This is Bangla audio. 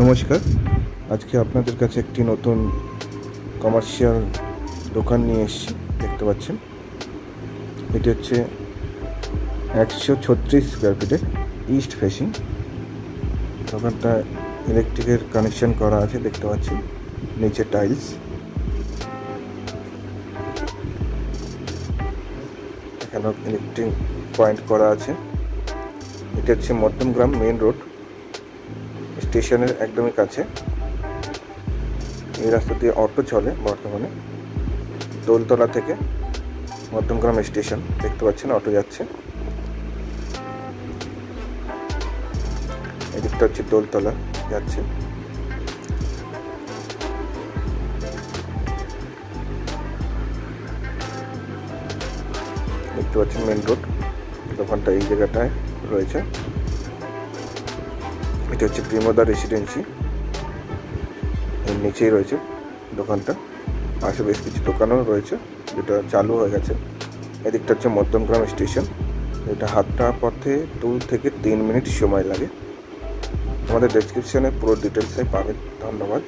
নমস্কার। আজকে আপনাদের কাছে একটি নতুন কমার্শিয়াল দোকান নিয়ে এসেছি, দেখতে পাচ্ছেন। এটি হচ্ছে একশো ছত্রিশ স্কোয়ার ফিটের ইস্ট ফেসিং দোকানটা ইলেকট্রিকের কানেকশন করা আছে, দেখতে পাচ্ছেন, নিচে টাইলস এখানেও ইলেকট্রিক পয়েন্ট করা আছে। এটি হচ্ছে মধ্যমগ্রাম মেইন রোড স্টেশনের একদমই কাছে। এই রাস্তা দিয়ে অটো চলে বর্তমানে। দোলতলা থেকে মধ্যমগ্রাম স্টেশন, দেখতে পাচ্ছেন অটো যাচ্ছে। এদিকটা হচ্ছে দোলতলা, যাচ্ছে। দেখতে পাচ্ছেন মেন রোড দোকানটা এই জায়গাটায় রয়েছে। এটা হচ্ছে প্রেমদা রেসিডেন্সি এর নিচেই রয়েছে দোকানটা। পাশে বেশ কিছু দোকানও রয়েছে, যেটা চালু হয়ে গেছে। এদিকটা হচ্ছে মধ্যমগ্রাম স্টেশন। এটা হাতটা পথে দু থেকে তিন মিনিট সময় লাগে। আমাদের ডেসক্রিপশানে পুরো ডিটেলসে পাবেন। ধন্যবাদ।